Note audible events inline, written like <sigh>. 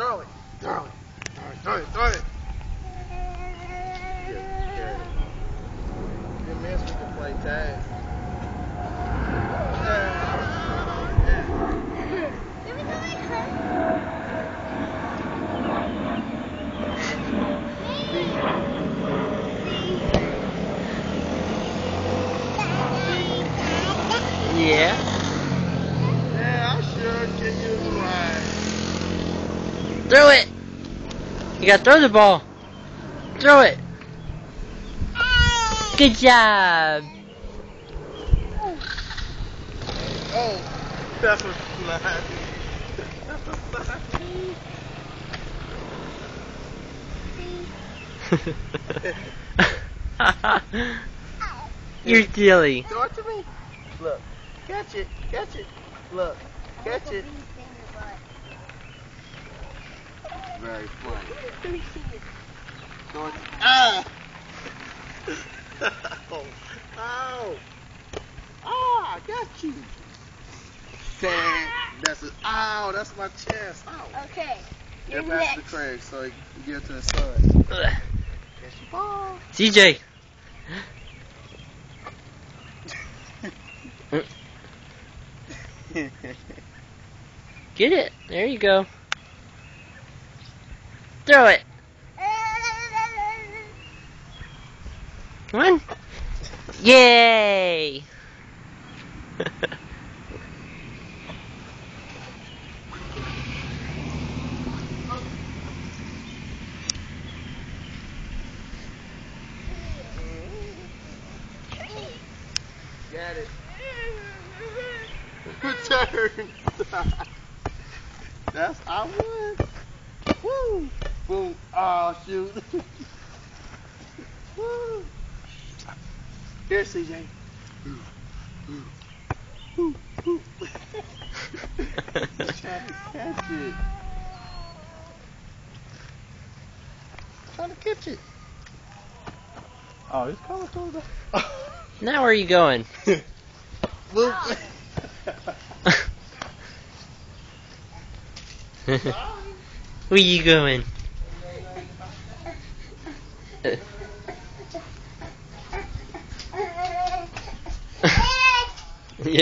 Throw it. Throw it. Throw it. Throw it. Carry it. You miss, we can play tag. Yeah, I sure can use a ride. Throw it. You gotta throw the ball. Throw it. Good job. Oh, that's a slide. That's a slide. You're silly. Throw it to me. Look, catch it, catch it. Look, catch it. Very funny. Throw it. Ah! <laughs> oh, ow! Ah, I got you. Dang, that's a, ow, that's my chest. Ow. Okay. You're Get back to next. Craig so he can get to the sun. Ugh. Ball. CJ. Get it. There you go. Throw it. Come on. Yay. Got it. Good turn. <laughs> That's I won. Woo. Boom. Oh shoot. <laughs> Woo. Here, CJ. Trying to catch it. Trying to catch it. Oh, he's coming towards us. now where are you going? <laughs> Boop. <laughs> where are you going? Uh, <laughs>